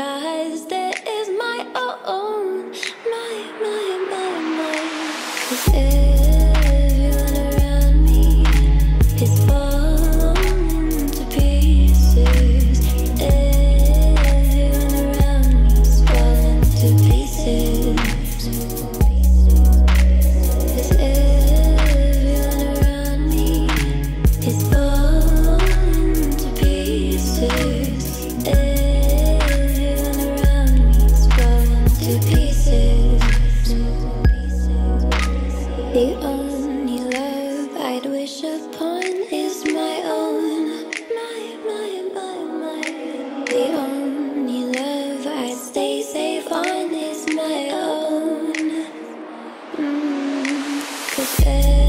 surprise that is my own, my, my, my, my. The only love I'd wish upon is my own. The only love I'd stay safe on is my own. Mm, Cause